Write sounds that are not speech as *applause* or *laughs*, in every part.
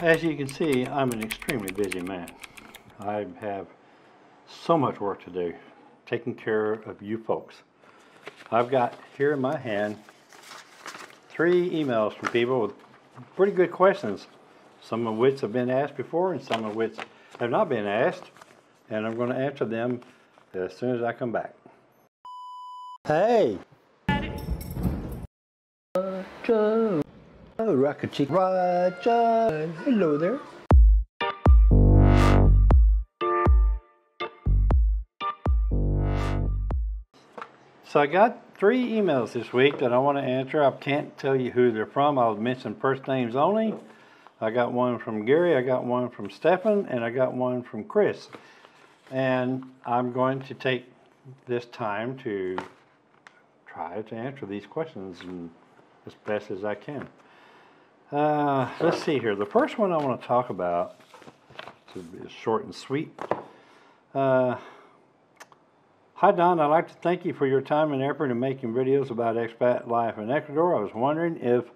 As you can see, I'm an extremely busy man. I have so much work to do, taking care of you folks. I've got here in my hand three emails from people with pretty good questions, some of which have been asked before and some of which have not been asked, and I'm going to answer them as soon as I come back. Hey! Roger! Hello there. So I got three emails this week that I want to answer. I can't tell you who they're from. I'll mention first names only. I got one from Gary, I got one from Stefan, and I got one from Chris. And I'm going to take this time to try to answer these questions as best as I can. Uh, let's see here. The first one I want to talk about is short and sweet. Uh, Hi Don, I'd like to thank you for your time and effort in making videos about expat life in Ecuador. I was wondering if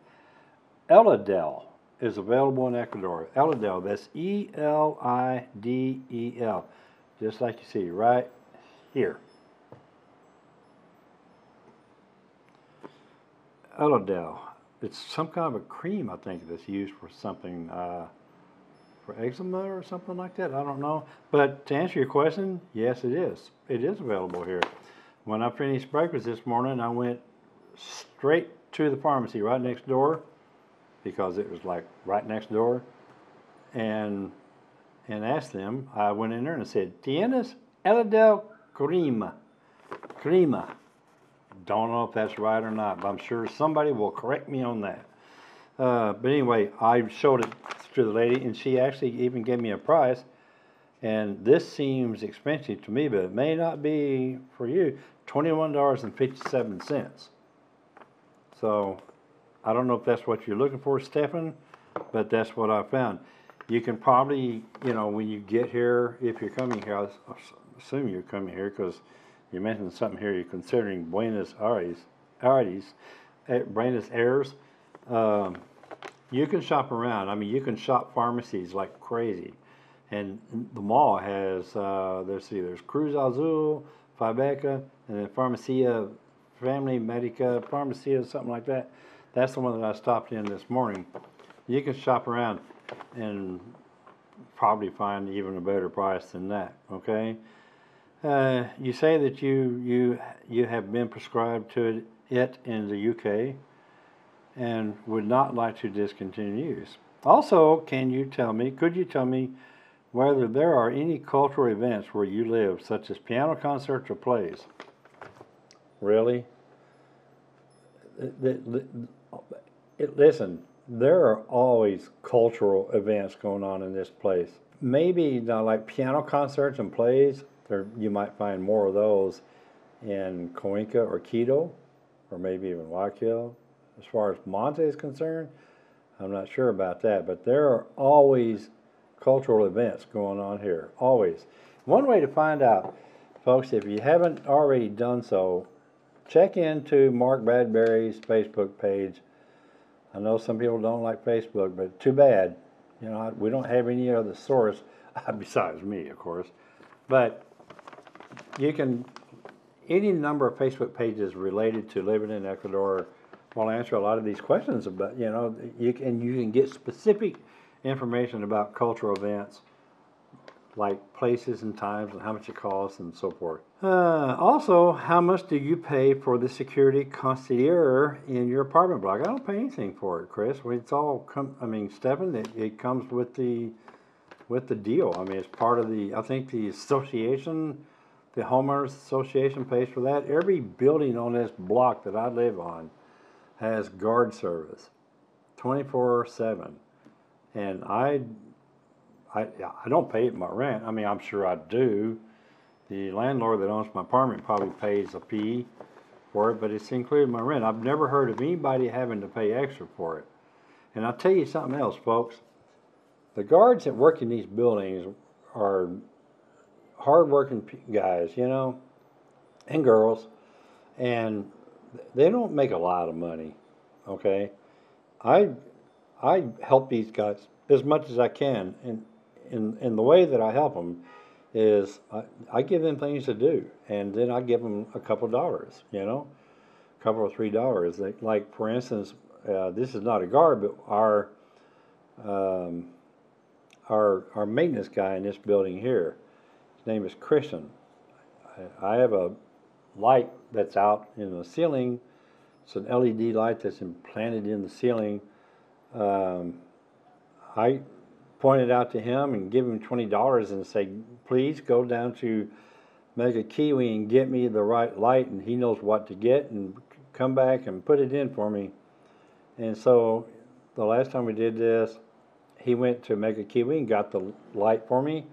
Elidel is available in Ecuador. Elidel, that's E-L-I-D-E-L, just like you see right here. Elidel, it's some kind of a cream, I think, that's used for something. Uh, for eczema or something like that. I don't know. But to answer your question, yes, it is. It is available here. When I finished breakfast this morning, I went straight to the pharmacy right next door because it was like right next door and and asked them. I went in there and said, Tienes Elidel Crema. Crema. Don't know if that's right or not, but I'm sure somebody will correct me on that. Uh, but anyway, I showed it to the lady, and she actually even gave me a price. And this seems expensive to me, but it may not be for you. Twenty-one dollars and fifty-seven cents. So, I don't know if that's what you're looking for, Stefan, but that's what I found. You can probably, you know, when you get here, if you're coming here, I assume you're coming here because you mentioned something here. You're considering Buenos Aires, Aires, eh, Buenos Aires. Um, you can shop around. I mean, you can shop pharmacies like crazy. And the mall has, uh, let's see, there's Cruz Azul, Fybeca, and then Pharmacia, Family Medica, Pharmacia, something like that. That's the one that I stopped in this morning. You can shop around and probably find even a better price than that, okay? Uh, you say that you, you, you have been prescribed to it in the UK and would not like to discontinue use. Also, can you tell me, could you tell me whether there are any cultural events where you live, such as piano concerts or plays? Really? Listen, there are always cultural events going on in this place. Maybe not like piano concerts and plays, there, you might find more of those in Cuenca or Quito, or maybe even Guayaquil, as far as Manta is concerned, I'm not sure about that, but there are always cultural events going on here, always. One way to find out, folks, if you haven't already done so, check into Mark Bradbury's Facebook page. I know some people don't like Facebook, but too bad. You know, we don't have any other source *laughs* besides me, of course. But you can, any number of Facebook pages related to living in Ecuador will answer a lot of these questions about, you know, you can, you can get specific information about cultural events like places and times and how much it costs and so forth. Uh, also, how much do you pay for the security concierge in your apartment block? I don't pay anything for it, Chris. It's all come. I mean, Stephen, it, it comes with the with the deal. I mean, it's part of the. I think the association, the homeowners association pays for that. Every building on this block that I live on has guard service 24 7 and I, I I don't pay it my rent. I mean I'm sure I do. The landlord that owns my apartment probably pays a fee for it but it's included in my rent. I've never heard of anybody having to pay extra for it. And I'll tell you something else folks. The guards that work in these buildings are hardworking guys you know and girls and they don't make a lot of money, okay? I I help these guys as much as I can. And in, in the way that I help them is I, I give them things to do, and then I give them a couple dollars, you know, a couple or three dollars. Like, like for instance, uh, this is not a guard, but our um, our our maintenance guy in this building here, his name is Christian. I, have a light that's out in the ceiling. It's an LED light that's implanted in the ceiling. Um, I pointed out to him and give him twenty dollars and say, please go down to Mega Kywi and get me the right light, and he knows what to get, and come back and put it in for me. And so, the last time we did this, he went to Mega Kywi and got the light for me.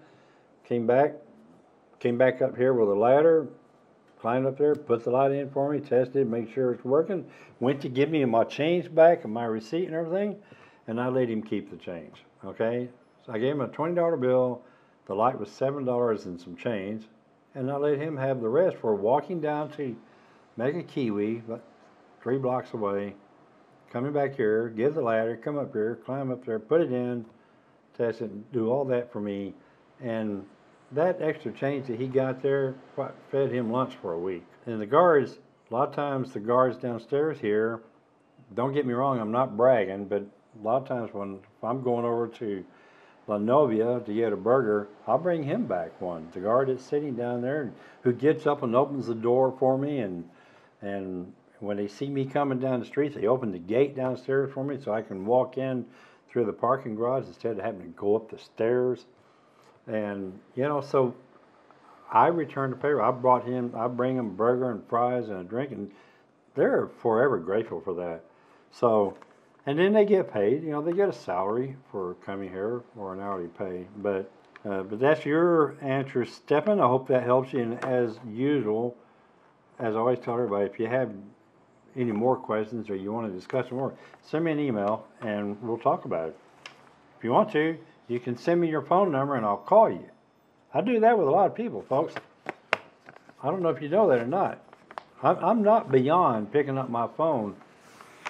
Came back, came back up here with a ladder, climbed up there, put the light in for me, tested, make sure it's working. Went to give me my change back and my receipt and everything, and I let him keep the change. Okay, so I gave him a twenty dollar bill. The light was seven dollars and some change, and I let him have the rest for walking down to Mega Kywi, but three blocks away, coming back here, give the ladder, come up here, climb up there, put it in, test it, do all that for me, and that extra change that he got there fed him lunch for a week. And the guards, a lot of times the guards downstairs here, don't get me wrong, I'm not bragging, but a lot of times when I'm going over to La Novia to get a burger, I'll bring him back one. The guard that's sitting down there who gets up and opens the door for me and and when they see me coming down the street, they open the gate downstairs for me so I can walk in through the parking garage instead of having to go up the stairs. And you know, so I return the favor. I brought him, I bring him burger and fries and a drink, and they're forever grateful for that. So, and then they get paid. You know, they get a salary for coming here or an hourly pay. But, uh, but that's your answer, Stephen. I hope that helps you. And as usual, as I always tell everybody, if you have any more questions or you want to discuss more, send me an email and we'll talk about it. If you want to, you can send me your phone number and I'll call you. I do that with a lot of people, folks. I don't know if you know that or not. I'm, not beyond picking up my phone,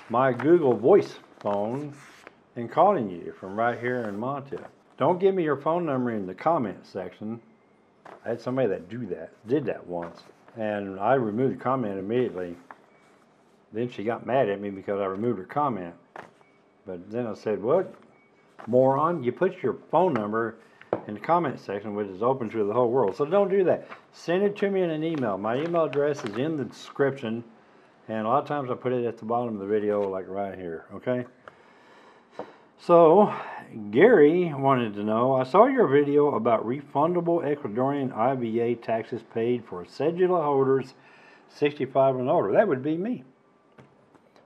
my Google Voice phone, and calling you from right here in Manta. Don't give me your phone number in the comment section. I had somebody that do that, did that once, and I removed the comment immediately. Then she got mad at me because I removed her comment. But then I said, "What, moron? You put your phone number in the comment section, which is open to the whole world. So don't do that. Send it to me in an email. My email address is in the description, and a lot of times I put it at the bottom of the video, like right here. Okay. So, Gary wanted to know I saw your video about refundable Ecuadorian IVA taxes paid for cedula holders 65 and older. That would be me.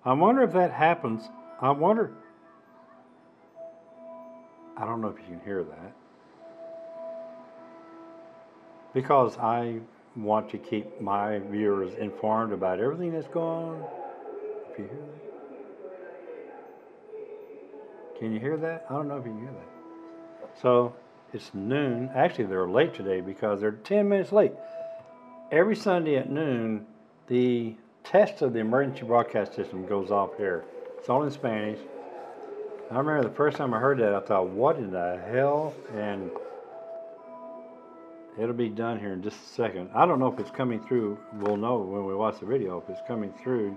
I wonder if that happens. I wonder. I don't know if you can hear that. Because I want to keep my viewers informed about everything that's going on. If you hear that. Can you hear that? I don't know if you can hear that. So it's noon. Actually, they're late today because they're 10 minutes late. Every Sunday at noon, the test of the emergency broadcast system goes off here. It's all in Spanish. I remember the first time I heard that, I thought, what in the hell? And it'll be done here in just a second. I don't know if it's coming through. We'll know when we watch the video if it's coming through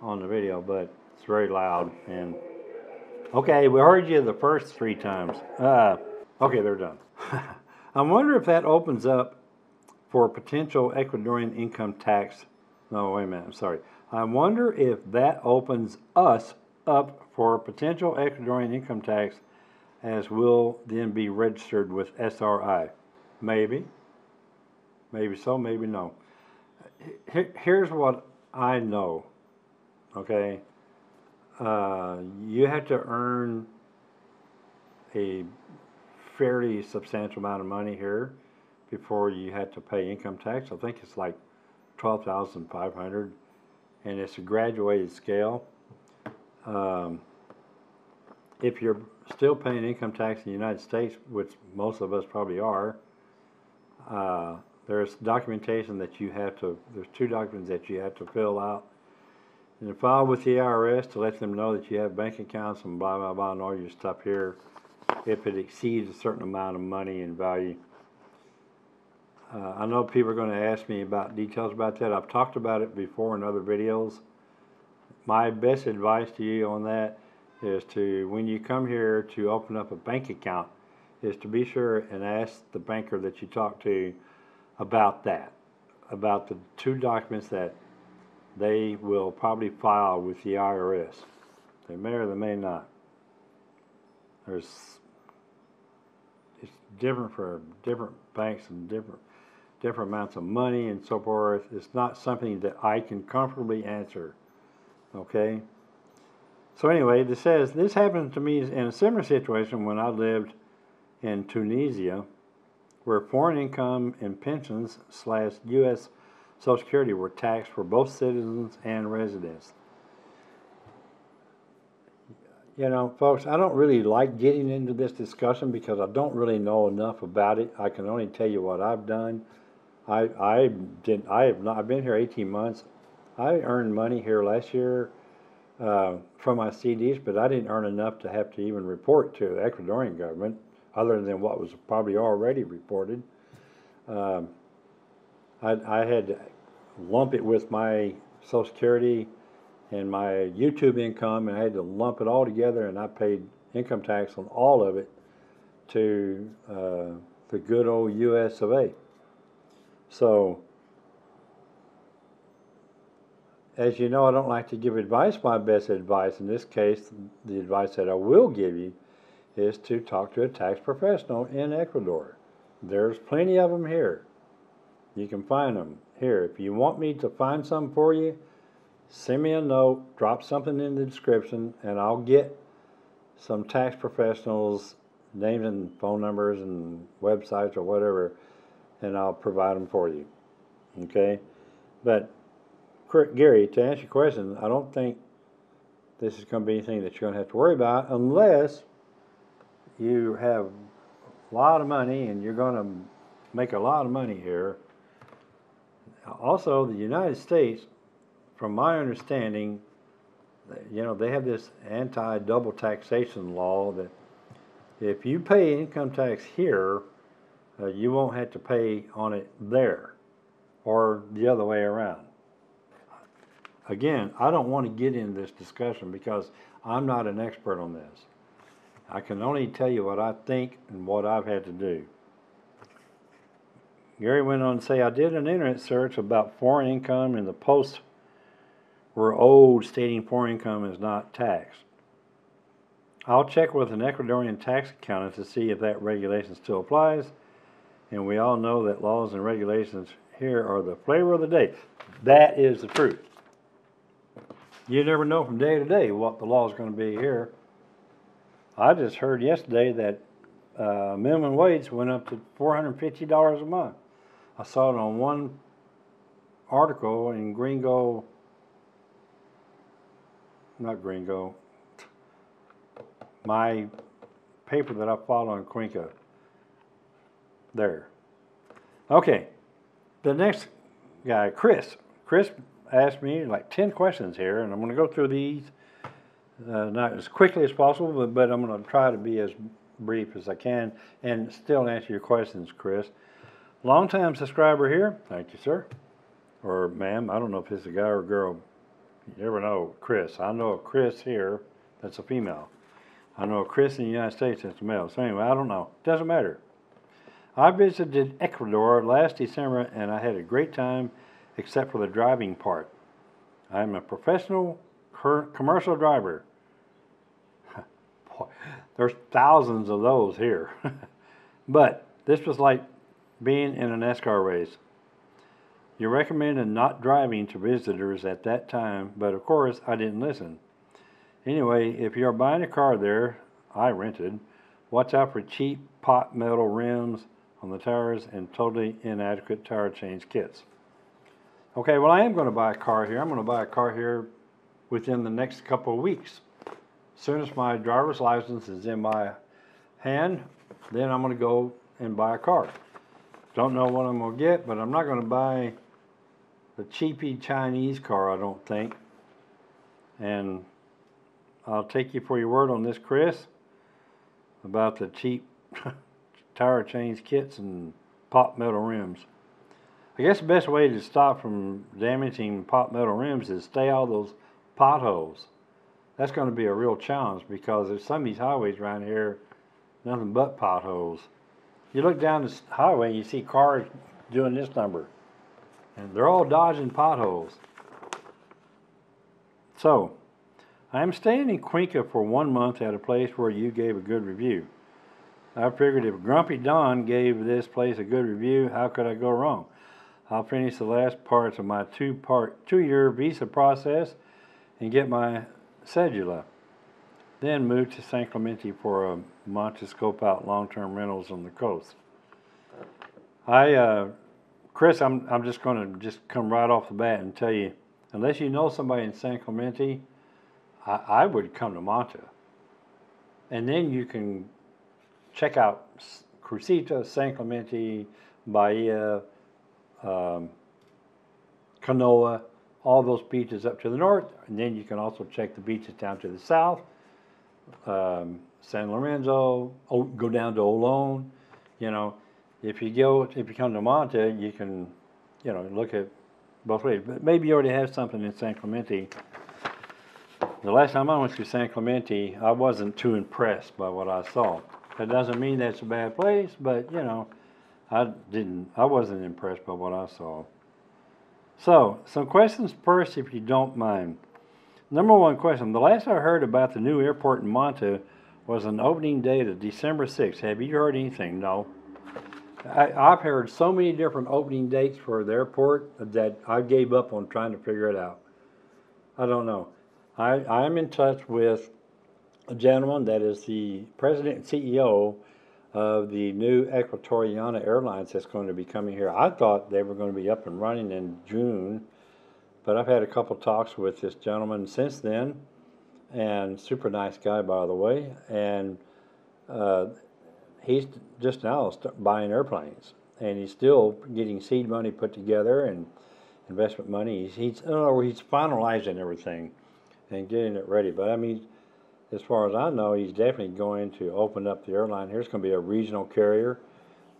on the video, but it's very loud. And okay, we heard you the first three times. Uh, okay, they're done. *laughs* I wonder if that opens up for potential Ecuadorian income tax. No, wait a minute. I'm sorry. I wonder if that opens us up for potential Ecuadorian income tax as will then be registered with SRI. Maybe. Maybe so, maybe no. Here's what I know. Okay. Uh, you have to earn a fairly substantial amount of money here before you have to pay income tax. I think it's like twelve thousand five hundred, and it's a graduated scale. Um, if you're still paying income tax in the United States, which most of us probably are, uh, there's documentation that you have to. There's two documents that you have to fill out, and file with the IRS to let them know that you have bank accounts and blah, blah, blah, and all your stuff here, if it exceeds a certain amount of money in value. Uh, I know people are gonna ask me about details about that. I've talked about it before in other videos. My best advice to you on that is to, when you come here to open up a bank account, is to be sure and ask the banker that you talk to about that, about the two documents that they will probably file with the IRS. They may or they may not. There's, it's different for different banks and different, different amounts of money and so forth. It's not something that I can comfortably answer, okay? So anyway, this says, this happened to me in a similar situation when I lived in Tunisia, where foreign income and pensions slash U.S. Social Security were taxed for both citizens and residents. You know, folks, I don't really like getting into this discussion because I don't really know enough about it. I can only tell you what I've done. I I did I have not I've been here 18 months. I earned money here last year uh, from my CDs, but I didn't earn enough to have to even report to the Ecuadorian government, other than what was probably already reported. Um, I, I had to lump it with my Social Security and my YouTube income, and I had to lump it all together, and I paid income tax on all of it to uh, the good old U.S. of A. So, as you know, I don't like to give advice. My best advice in this case, the advice that I will give you, is to talk to a tax professional in Ecuador. There's plenty of them here. You can find them here. If you want me to find some for you, send me a note, drop something in the description, and I'll get some tax professionals' names and phone numbers and websites or whatever, and I'll provide them for you. Okay? But, Gary, to answer your question, I don't think this is going to be anything that you're going to have to worry about unless you have a lot of money and you're going to make a lot of money here. Also, the United States, from my understanding, you know, they have this anti double taxation law that if you pay income tax here, uh, you won't have to pay on it there or the other way around. Again, I don't want to get into this discussion because I'm not an expert on this. I can only tell you what I think and what I've had to do. Gary went on to say, I did an internet search about foreign income and the posts were old stating foreign income is not taxed. I'll check with an Ecuadorian tax accountant to see if that regulation still applies. And we all know that laws and regulations here are the flavor of the day. That is the truth. You never know from day to day what the law is going to be here. I just heard yesterday that uh, minimum wage went up to $450 a month. I saw it on one article in Gringo, not Gringo, my paper that I follow in Cuenca. There. Okay. The next guy, Chris. Chris asked me like 10 questions here, and I'm going to go through these uh, not as quickly as possible, but, but I'm going to try to be as brief as I can and still answer your questions, Chris. Longtime subscriber here. Thank you, sir. Or ma'am. I don't know if it's a guy or a girl. You never know. Chris. I know a Chris here that's a female. I know a Chris in the United States that's a male. So anyway, I don't know. Doesn't matter. I visited Ecuador last December and I had a great time except for the driving part. I'm a professional commercial driver. *laughs* Boy, there's thousands of those here. *laughs* but this was like being in an NASCAR race. You recommended not driving to visitors at that time, but of course I didn't listen. Anyway, if you're buying a car there, I rented, watch out for cheap pot metal rims on the tires and totally inadequate tire change kits. Okay, well, I am going to buy a car here. I'm going to buy a car here within the next couple of weeks. As soon as my driver's license is in my hand, then I'm going to go and buy a car. Don't know what I'm going to get, but I'm not going to buy the cheapy Chinese car, I don't think. And I'll take you for your word on this, Chris, about the cheap *laughs* tire change kits and pop metal rims. I guess the best way to stop from damaging pot metal rims is stay out of those potholes. That's going to be a real challenge because there's some of these highways around here, nothing but potholes. You look down this highway and you see cars doing this number, and they're all dodging potholes. So, I am staying in Cuenca for one month at a place where you gave a good review. I figured if Grumpy Don gave this place a good review, how could I go wrong? I'll finish the last parts of my two part two year visa process and get my cedula. Then move to San Clemente for a month to scope out long term rentals on the coast. I uh, Chris, I'm I'm just gonna just come right off the bat and tell you, unless you know somebody in San Clemente, I, I would come to Manta. And then you can check out Crucita, San Clemente, Bahia, um, Canoa, all those beaches up to the north, and then you can also check the beaches down to the south, um, San Lorenzo, go down to Olón. You know, if you go, if you come to Manta, you can, you know, look at both ways. But maybe you already have something in San Clemente. The last time I went to San Clemente, I wasn't too impressed by what I saw. That doesn't mean that's a bad place, but you know, I didn't, I wasn't impressed by what I saw. So, some questions first, if you don't mind. Number one question The last I heard about the new airport in Manta was an opening date of December 6th. Have you heard anything? No. I, I've heard so many different opening dates for the airport that I gave up on trying to figure it out. I don't know. I, I'm in touch with a gentleman that is the president and CEO of the new Ecuatoriana Airlines that's going to be coming here. I thought they were going to be up and running in June, but I've had a couple talks with this gentleman since then, and super nice guy by the way, and uh, he's just now buying airplanes, and he's still getting seed money put together and investment money. He's, he's, he's finalizing everything and getting it ready. But I mean, as far as I know, he's definitely going to open up the airline. Here's going to be a regional carrier,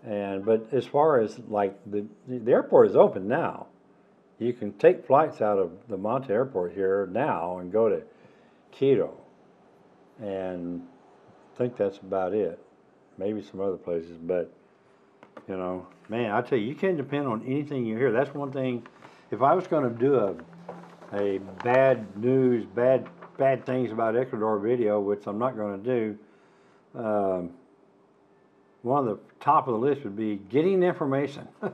and but as far as like the the airport is open now, you can take flights out of the Manta Airport here now and go to Quito, and I think that's about it. Maybe some other places, but you know, man, I tell you, you can't depend on anything you hear. That's one thing. If I was going to do a a bad news, bad bad things about Ecuador video, which I'm not going to do, um, one of the top of the list would be getting information, *laughs*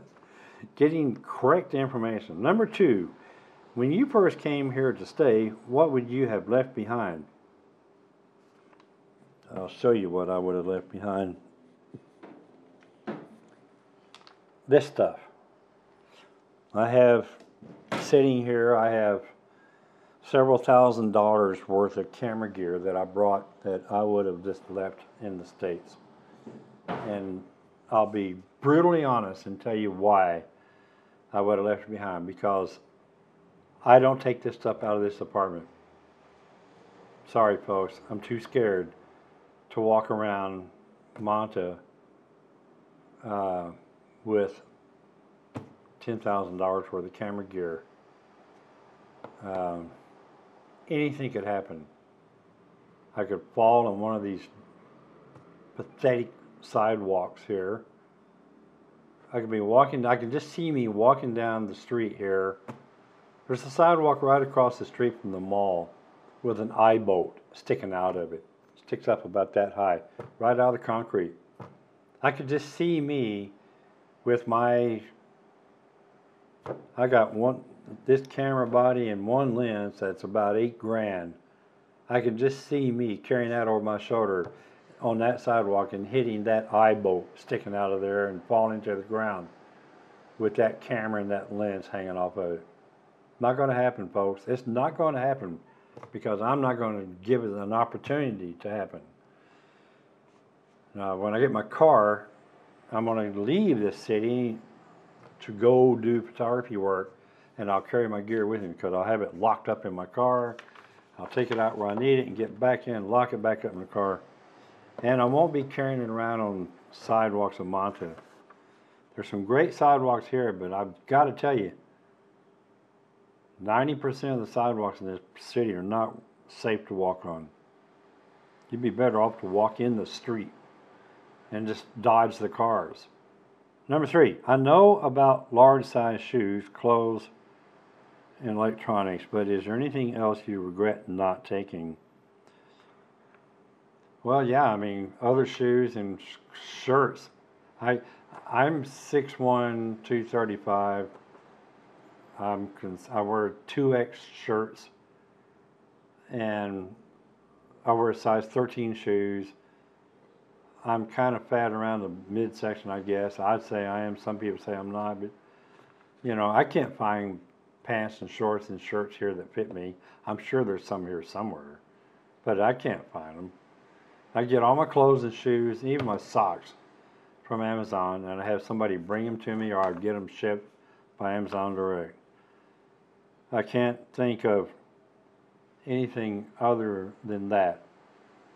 getting correct information. Number two, when you first came here to stay, what would you have left behind? I'll show you what I would have left behind. This stuff. I have sitting here, I have several thousand dollars worth of camera gear that I brought that I would have just left in the States. And I'll be brutally honest and tell you why I would have left it behind because I don't take this stuff out of this apartment. Sorry, folks, I'm too scared to walk around Manta uh, with $10,000 worth of camera gear. Um, anything could happen. I could fall on one of these pathetic sidewalks here. I could be walking, I could just see me walking down the street here. There's a sidewalk right across the street from the mall with an eye bolt sticking out of it. Sticks up about that high, right out of the concrete. I could just see me with my I got one this camera body and one lens that's about eight grand. I could just see me carrying that over my shoulder on that sidewalk and hitting that eye bolt sticking out of there and falling to the ground with that camera and that lens hanging off of it. Not going to happen, folks. It's not going to happen because I'm not going to give it an opportunity to happen. Now, when I get my car, I'm going to leave this city to go do photography work, and I'll carry my gear with me because I'll have it locked up in my car. I'll take it out where I need it and get back in, lock it back up in the car. And I won't be carrying it around on sidewalks of Manta. There's some great sidewalks here, but I've got to tell you, 90% of the sidewalks in this city are not safe to walk on. You'd be better off to walk in the street and just dodge the cars. Number three, I know about large size shoes, clothes, and electronics, but is there anything else you regret not taking? Well, yeah, I mean, other shoes and sh- shirts. I, I'm 6'1", 235. I'm cons- I wear 2X shirts and I wear a size 13 shoes. I'm kind of fat around the midsection, I guess. I'd say I am. Some people say I'm not, but you know, I can't find pants and shorts and shirts here that fit me. I'm sure there's some here somewhere, but I can't find them. I get all my clothes and shoes, even my socks, from Amazon, and I have somebody bring them to me, or I get them shipped by Amazon Direct. I can't think of anything other than that.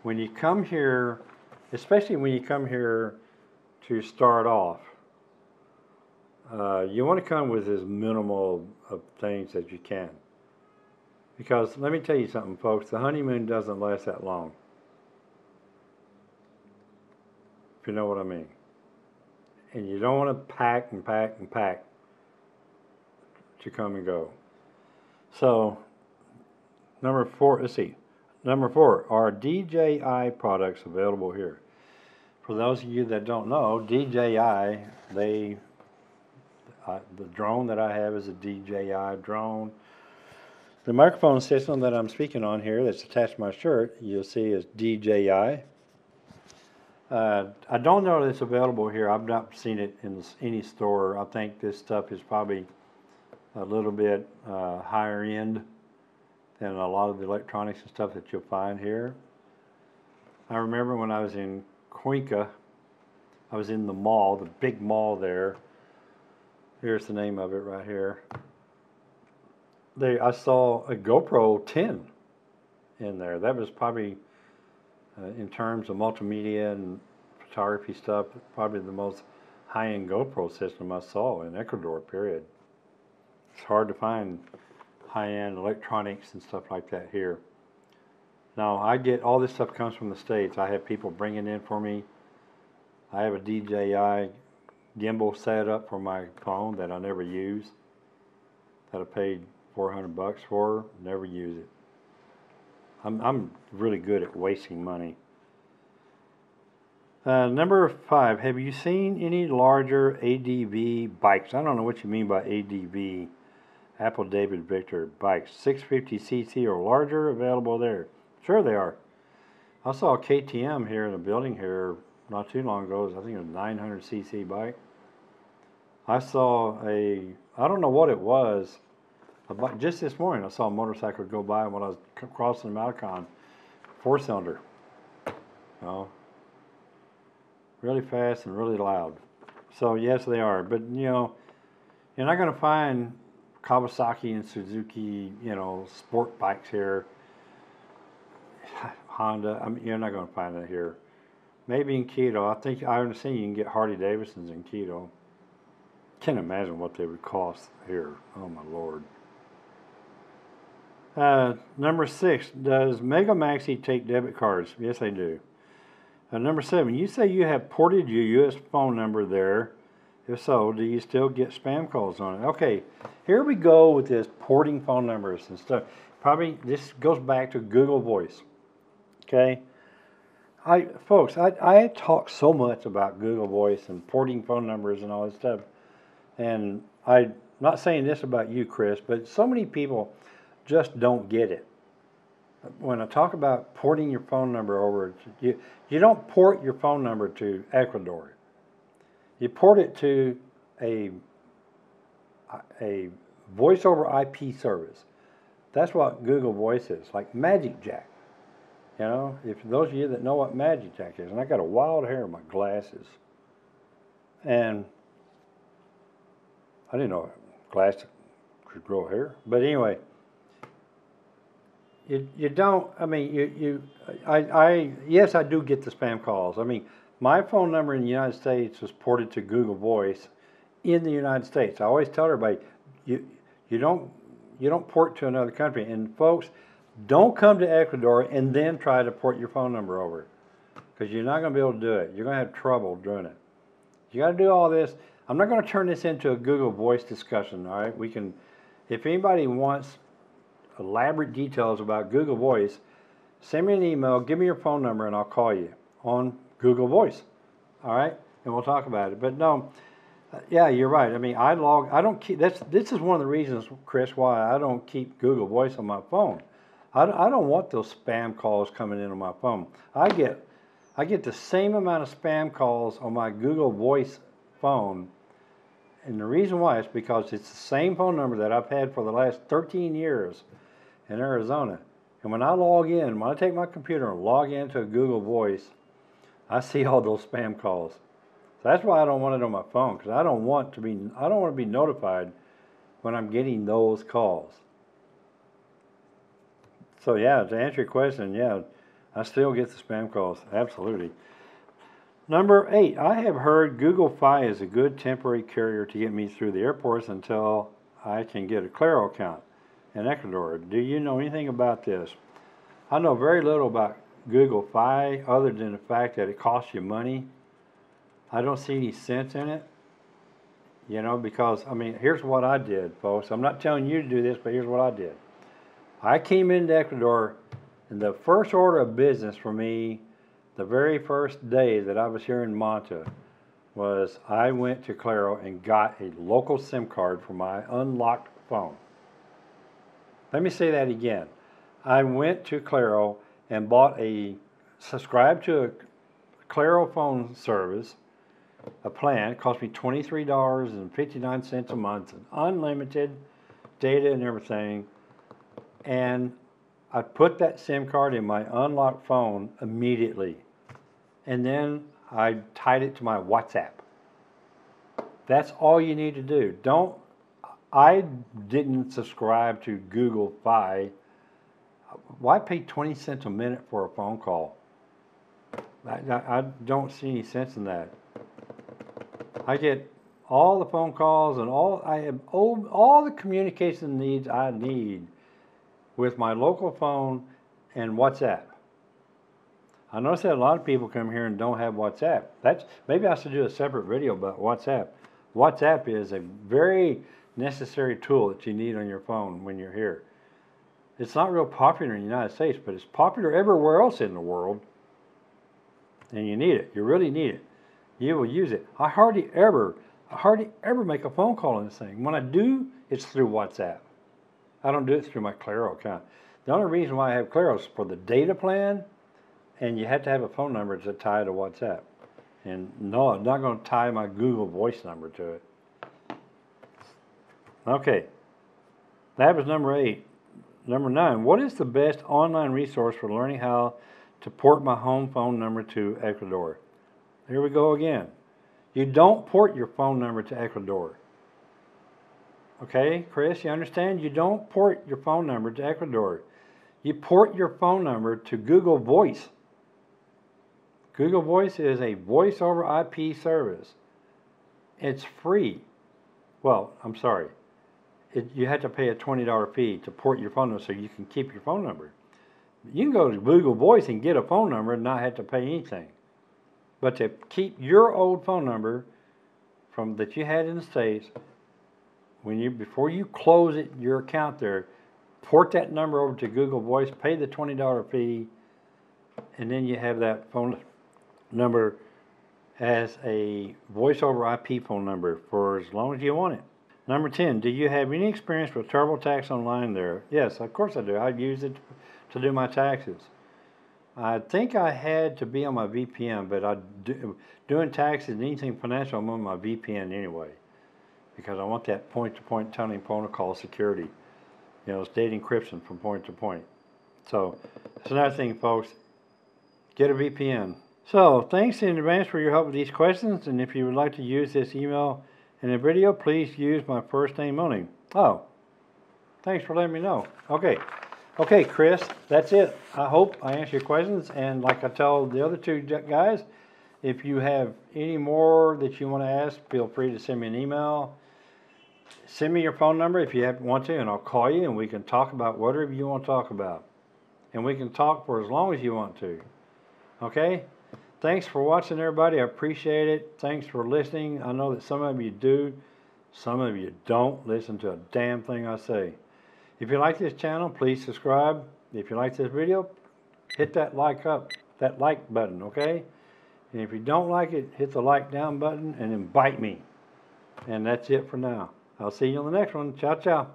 When you come here, especially when you come here to start off, uh, you want to come with as minimal of things as you can. Because let me tell you something, folks, the honeymoon doesn't last that long. If you know what I mean. And you don't want to pack and pack and pack to come and go. So, number four, let's see. Number four, are DJI products available here? For those of you that don't know, DJI, they, uh, the drone that I have is a DJI drone. The microphone system that I'm speaking on here that's attached to my shirt, you'll see is DJI. Uh, I don't know that it's available here. I've not seen it in any store. I think this stuff is probably a little bit uh, higher end than a lot of the electronics and stuff that you'll find here. I remember when I was in Cuenca, I was in the mall, the big mall there. Here's the name of it right here. They, I saw a GoPro 10 in there. That was probably, uh, in terms of multimedia and photography stuff, probably the most high-end GoPro system I saw in Ecuador, period. It's hard to find high-end electronics and stuff like that here. Now I get all this stuff comes from the states. I have people bringing in for me. I have a DJI gimbal set up for my phone that I never use. That I paid 400 bucks for. Never use it. I'm I'm really good at wasting money. Uh, number five, have you seen any larger ADV bikes? I don't know what you mean by ADV. Apple David Victor bikes, 650cc or larger, available there. Sure, they are. I saw a KTM here in the building here not too long ago. I think it was a 900cc bike. I saw a, I don't know what it was, but just this morning I saw a motorcycle go by when I was crossing the Malecon, four cylinder. You know, really fast and really loud. So yes, they are. But you know, you're not going to find Kawasaki and Suzuki, you know, sport bikes here. *sighs* Honda, I mean, you're not going to find that here. Maybe in Quito. I think I understand you can get Harley Davidsons in Quito. Can't imagine what they would cost here. Oh my lord. Uh, number six, does Mega Maxi take debit cards? Yes, they do. Uh, number seven, you say you have ported your U.S. phone number there. If so, do you still get spam calls on it? Okay, here we go with this porting phone numbers and stuff. Probably this goes back to Google Voice. Okay, I folks, I I talk so much about Google Voice and porting phone numbers and all this stuff, and I'm not saying this about you, Chris, but so many people just don't get it. When I talk about porting your phone number over, you you don't port your phone number to Ecuador. You port it to a a voice over IP service. That's what Google Voice is, like Magic Jack. You know, if those of you that know what Magic Jack is, and I got a wild hair in my glasses, and I didn't know glass could grow hair, but anyway, You, you don't, I mean, you, you, I, I, yes, I do get the spam calls. I mean, my phone number in the United States was ported to Google Voice in the United States. I always tell everybody, you, you don't, you don't port to another country. And folks, don't come to Ecuador and then try to port your phone number over because you're not going to be able to do it. You're going to have trouble doing it. You got to do all this. I'm not going to turn this into a Google Voice discussion. All right, we can. If anybody wants elaborate details about Google Voice, send me an email, give me your phone number, and I'll call you on Google Voice. All right, and we'll talk about it. But no, yeah, you're right. I mean, I log. I don't keep. That's this is one of the reasons, Chris, why I don't keep Google Voice on my phone. I, I don't want those spam calls coming in on my phone. I get, I get the same amount of spam calls on my Google Voice phone and the reason why is because it's the same phone number that I've had for the last 13 years in Arizona. And when I log in, when I take my computer and log into a Google Voice, I see all those spam calls. So that's why I don't want it on my phone because I don't want to be I don't want to be notified when I'm getting those calls. So yeah, to answer your question, yeah, I still get the spam calls. Absolutely. Number eight, I have heard Google Fi is a good temporary carrier to get me through the airports until I can get a Claro account in Ecuador. Do you know anything about this? I know very little about Google Fi other than the fact that it costs you money. I don't see any sense in it. You know, because, I mean, here's what I did, folks. I'm not telling you to do this, but here's what I did. I came into Ecuador, and the first order of business for me the very first day that I was here in Manta was I went to Claro and got a local SIM card for my unlocked phone. Let me say that again. I went to Claro and bought a, subscribed to a Claro phone service, a plan. It cost me $23.59 a month, and unlimited data and everything. And I put that SIM card in my unlocked phone immediately and then I tied it to my WhatsApp. That's all you need to do. Don't, I didn't subscribe to Google Fi. Why pay 20 cents a minute for a phone call? I, I, don't see any sense in that. I get all the phone calls and all I have all, all the communication needs I need with my local phone and WhatsApp. I notice that a lot of people come here and don't have WhatsApp. That's maybe I should do a separate video about WhatsApp. WhatsApp is a very necessary tool that you need on your phone when you're here. It's not real popular in the United States, but it's popular everywhere else in the world. And you need it. You really need it. You will use it. I hardly ever, I hardly ever make a phone call on this thing. When I do, it's through WhatsApp. I don't do it through my Claro account. The only reason why I have Claro is for the data plan and you have to have a phone number to tie to WhatsApp. And no, I'm not going to tie my Google Voice number to it. Okay, that was number eight. Number nine, what is the best online resource for learning how to port my home phone number to Ecuador? Here we go again. You don't port your phone number to Ecuador. Okay, Chris, you understand? You don't port your phone number to Ecuador. You port your phone number to Google Voice. Google Voice is a voice over IP service. It's free. Well, I'm sorry. It, you have to pay a $20 fee to port your phone number so you can keep your phone number. You can go to Google Voice and get a phone number and not have to pay anything. But to keep your old phone number from that you had in the States, when you before you close it your account there, port that number over to Google Voice, pay the $20 fee, and then you have that phone number as a voice over IP phone number for as long as you want it. Number 10, do you have any experience with TurboTax Online there? Yes, of course I do. I use it to do my taxes. I think I had to be on my VPN, but I do, doing taxes and anything financial, I'm on my VPN anyway, because I want that point-to-point tunneling protocol security. You know, it's data encryption from point to point. So that's another thing, folks. Get a VPN. So thanks in advance for your help with these questions, and if you would like to use this email in a video, please use my first name only. Oh, thanks for letting me know. Okay, Okay, Chris, that's it. I hope I answered your questions, and like I told the other two guys, if you have any more that you wanna ask, feel free to send me an email. Send me your phone number if you have, want to, and I'll call you and we can talk about whatever you wanna talk about. And we can talk for as long as you want to. Okay? Thanks for watching, everybody. I appreciate it. Thanks for listening. I know that some of you do, some of you don't listen to a damn thing I say. If you like this channel, please subscribe. If you like this video, hit that like up, that like button, okay? And if you don't like it, hit the like down button and then bite me. And that's it for now. I'll see you on the next one. Ciao, ciao.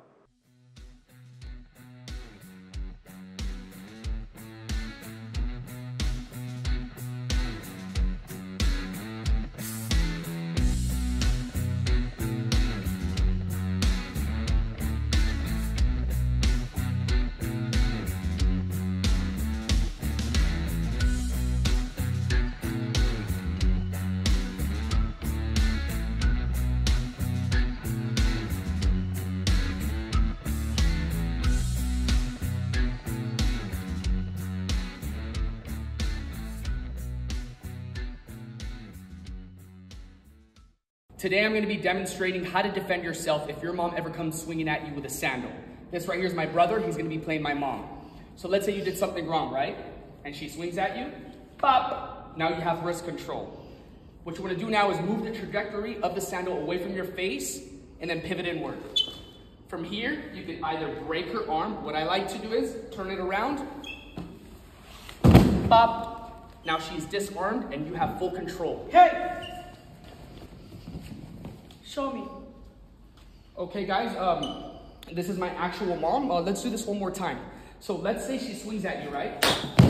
Today I'm going to be demonstrating how to defend yourself if your mom ever comes swinging at you with a sandal. This right here is my brother, he's going to be playing my mom. So let's say you did something wrong, right? And she swings at you, pop, now you have wrist control. What you want to do now is move the trajectory of the sandal away from your face and then pivot inward. From here, you can either break her arm. What I like to do is turn it around, pop. Now she's disarmed and you have full control. Hey! Show me. Okay, guys, um, this is my actual mom. Uh, let's do this one more time. So let's say she swings at you, right?